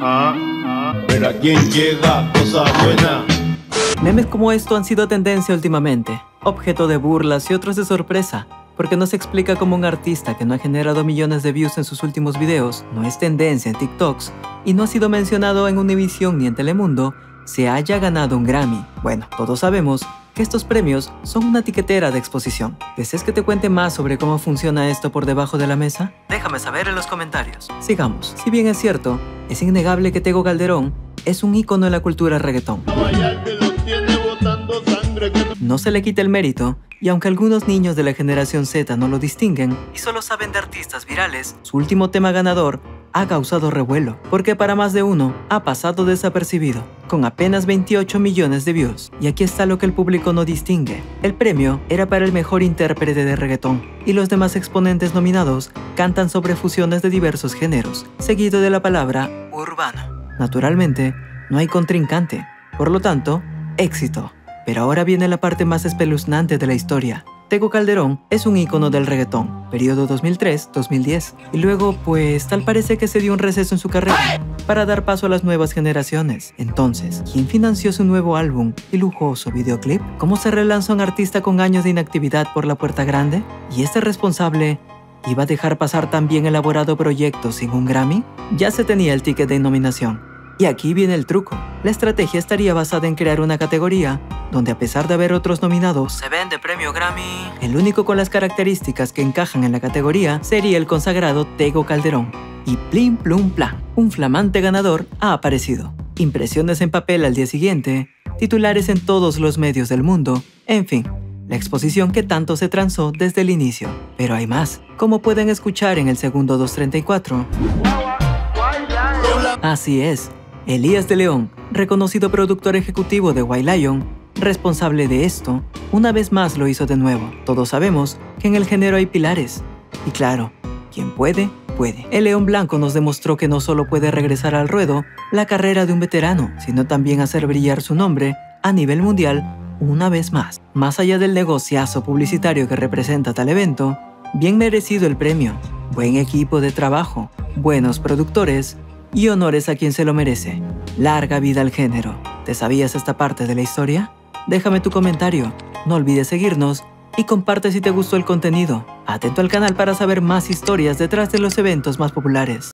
ah, ah. A llega cosa buena. Memes como esto han sido tendencia últimamente, objeto de burlas y otros de sorpresa, porque no se explica cómo un artista que no ha generado millones de views en sus últimos videos, no es tendencia en TikToks y no ha sido mencionado en Univision ni en Telemundo, se haya ganado un Grammy. Bueno, todos sabemos que estos premios son una tiquetera de exposición. ¿Deseas que te cuente más sobre cómo funciona esto por debajo de la mesa? Déjame saber en los comentarios. Sigamos. Si bien es cierto, es innegable que Tego Calderón es un ícono de la cultura reggaetón. No se le quita el mérito, y aunque algunos niños de la generación Z no lo distinguen y solo saben de artistas virales, su último tema ganador ha causado revuelo, porque para más de uno ha pasado desapercibido, con apenas 28 millones de views. Y aquí está lo que el público no distingue. El premio era para el mejor intérprete de reggaetón, y los demás exponentes nominados cantan sobre fusiones de diversos géneros, seguido de la palabra urbano. Naturalmente, no hay contrincante, por lo tanto, éxito. Pero ahora viene la parte más espeluznante de la historia. Tego Calderón es un ícono del reggaetón, periodo 2003-2010, y luego pues tal parece que se dio un receso en su carrera para dar paso a las nuevas generaciones. Entonces, ¿quién financió su nuevo álbum y lujoso videoclip? ¿Cómo se relanzó un artista con años de inactividad por la puerta grande? ¿Y este responsable iba a dejar pasar tan bien elaborado proyecto sin un Grammy? Ya se tenía el ticket de nominación, y aquí viene el truco. La estrategia estaría basada en crear una categoría donde a pesar de haber otros nominados, se vende premio Grammy. El único con las características que encajan en la categoría sería el consagrado Tego Calderón. Y plim plum plan, un flamante ganador ha aparecido. Impresiones en papel al día siguiente, titulares en todos los medios del mundo, en fin, la exposición que tanto se transó desde el inicio. Pero hay más, como pueden escuchar en el segundo 234. Así es, Elías de León, reconocido productor ejecutivo de White Lion, responsable de esto, una vez más lo hizo de nuevo. Todos sabemos que en el género hay pilares. Y claro, quien puede, puede. El León Blanco nos demostró que no solo puede regresar al ruedo la carrera de un veterano, sino también hacer brillar su nombre a nivel mundial una vez más. Más allá del negociazo publicitario que representa tal evento, bien merecido el premio, buen equipo de trabajo, buenos productores y honores a quien se lo merece. Larga vida al género. ¿Te sabías esta parte de la historia? Déjame tu comentario, no olvides seguirnos y comparte si te gustó el contenido. Atento al canal para saber más historias detrás de los eventos más populares.